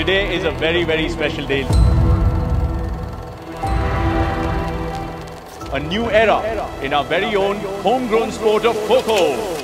Today is a very, very special day. A new era in our very own homegrown sport of football.